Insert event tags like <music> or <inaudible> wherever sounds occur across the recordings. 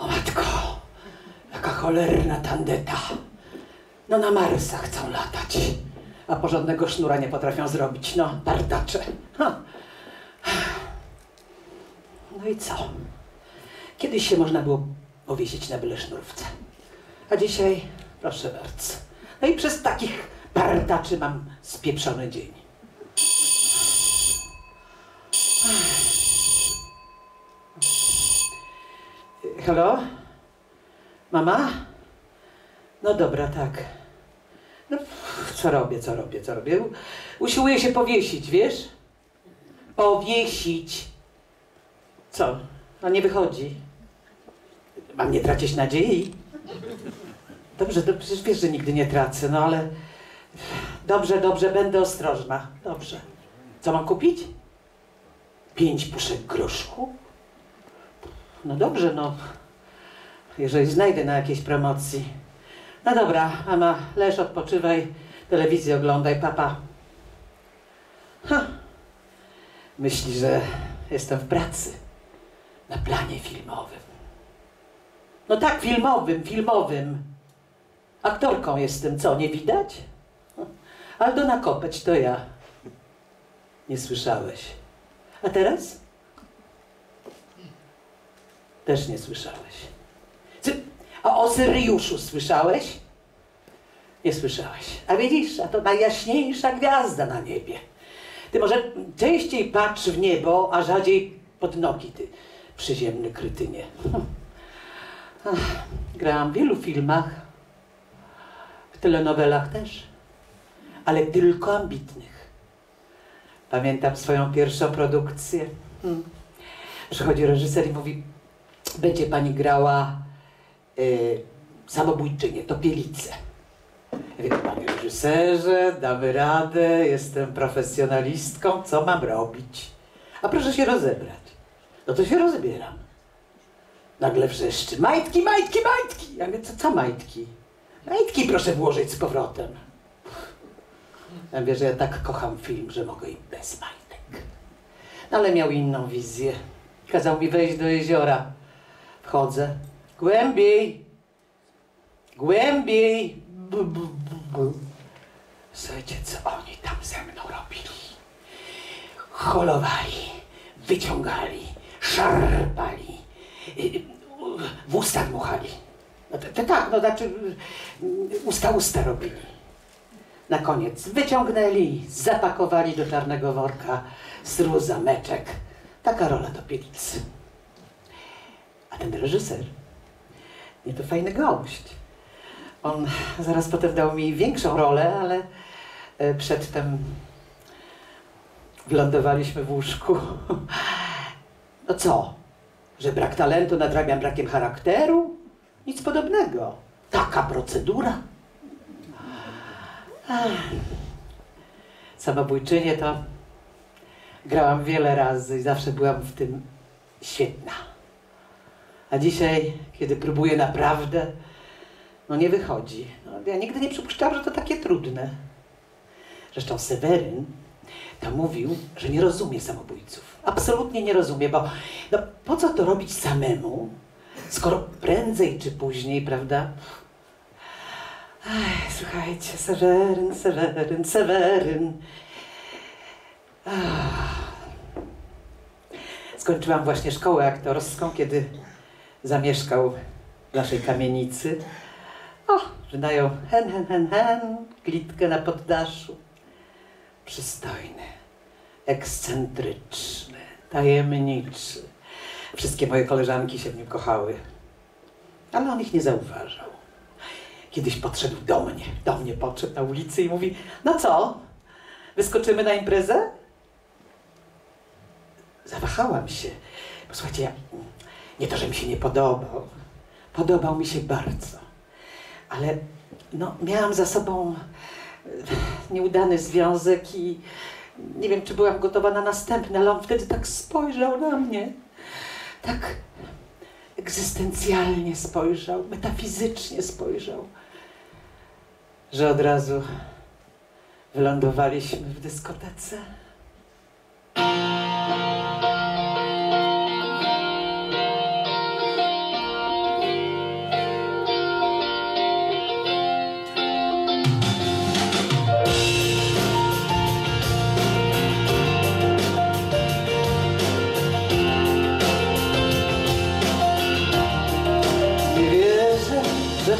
O matko, jaka cholerna tandeta. No na Marsa chcą latać, a porządnego sznura nie potrafią zrobić. No, bardacze. Ha. No i co? Kiedyś się można było powiesić na byle sznurówce. A dzisiaj, proszę bardzo. No i przez takich bardaczy mam spieprzony dzień. Halo? Mama? No dobra, tak. No, co robię, co robię, co robię? Usiłuję się powiesić, wiesz? Powiesić. Co? No nie wychodzi. Mam nie tracić nadziei? Dobrze, to przecież wiesz, że nigdy nie tracę, no ale... Dobrze, dobrze, będę ostrożna. Dobrze. Co mam kupić? Pięć puszek groszku? No dobrze, no. Jeżeli znajdę na jakiejś promocji. No dobra, mama, leż, odpoczywaj, telewizję oglądaj, papa. Ha. Myśli, że jestem w pracy. Na planie filmowym. No tak, filmowym, filmowym. Aktorką jestem, co, nie widać? Aldona Kopeć to ja. Nie słyszałeś. A teraz? Też nie słyszałeś. A o Syriuszu słyszałeś? Nie słyszałeś. A widzisz, a to najjaśniejsza gwiazda na niebie. Ty może częściej patrz w niebo, a rzadziej pod nogi, ty przyziemny krytynie. <laughs> Ach, grałam w wielu filmach, w telenowelach też, ale tylko ambitnych. Pamiętam swoją pierwszą produkcję. Hmm. Przychodzi reżyser i mówi, będzie pani grała y, samobójczynię, topielicę. Ja mówię, panie reżyserze, damy radę, jestem profesjonalistką, co mam robić? A proszę się rozebrać. No to się rozbieram. Nagle wrzeszczy, majtki, majtki, majtki! Ja mówię, co, co majtki? Majtki proszę włożyć z powrotem. Ja mówię, że ja tak kocham film, że mogę i bez majtek. No, ale miał inną wizję. Kazał mi wejść do jeziora. Wchodzę. Głębiej! Głębiej! Bu, bu, bu. Słuchajcie, co oni tam ze mną robili? Holowali, wyciągali, szarpali, y, w usta dmuchali. No to, to tak, no znaczy y, usta usta robili. Na koniec wyciągnęli, zapakowali do czarnego worka sru zameczek. Taka rola do pielicy. A ten reżyser, nie to fajny gość. On zaraz potem dał mi większą rolę, ale e, przedtem wylądowaliśmy w łóżku. <laughs> No co? Że brak talentu nadrabiam brakiem charakteru? Nic podobnego. Taka procedura. Samobójczynię to grałam wiele razy i zawsze byłam w tym świetna. A dzisiaj, kiedy próbuję naprawdę, no nie wychodzi. No, ja nigdy nie przypuszczałam, że to takie trudne. Zresztą Seweryn to mówił, że nie rozumie samobójców. Absolutnie nie rozumie, bo no, po co to robić samemu, skoro prędzej czy później, prawda? Ach, słuchajcie, Seweryn, Seweryn, Seweryn. Skończyłam właśnie szkołę aktorską, kiedy zamieszkał w naszej kamienicy. O, że dają hen, hen, hen, hen, klitkę na poddaszu. Przystojny, ekscentryczny, tajemniczy. Wszystkie moje koleżanki się w nim kochały, ale on ich nie zauważał. Kiedyś podszedł do mnie, do mnie podszedł na ulicy i mówi, no co, wyskoczymy na imprezę? Zawahałam się. Posłuchajcie, ja, nie to, że mi się nie podobał. Podobał mi się bardzo. Ale no, miałam za sobą nieudany związek i nie wiem, czy byłam gotowa na następny, ale on wtedy tak spojrzał na mnie. Tak egzystencjalnie spojrzał, metafizycznie spojrzał, że od razu wylądowaliśmy w dyskotece.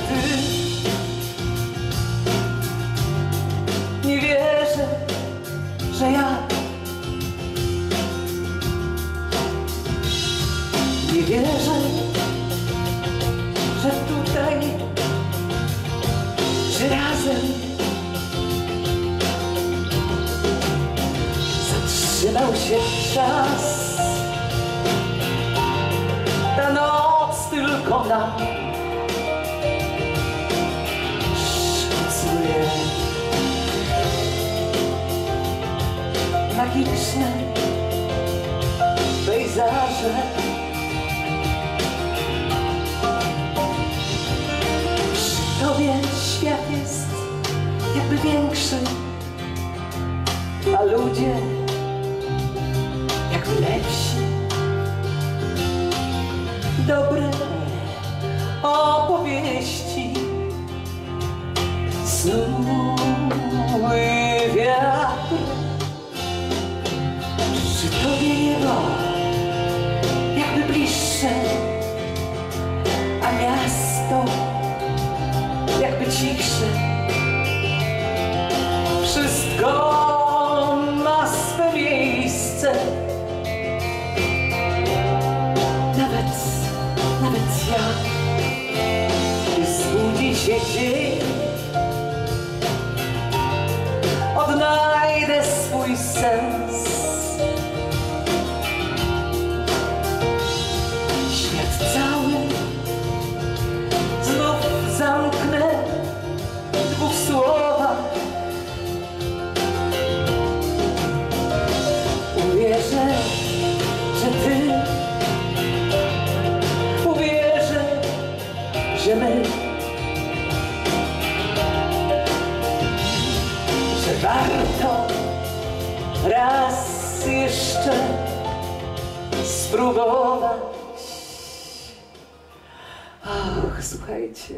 Ty nie wierzę, że ja nie wierzę, że tutaj że razem zatrzymał się czas. Ta noc tylko nam magiczne pejzaże. Przy tobie świat jest jakby większy, a ludzie jakby lepsi. Dobre opowieści snuły Jakby bliższe, a miasto jakby cichsze. Wszystko ma swe miejsce. Nawet, nawet ja, gdy zbudzi się dzień, odnajdę swój sens. Warto raz jeszcze spróbować. Och, słuchajcie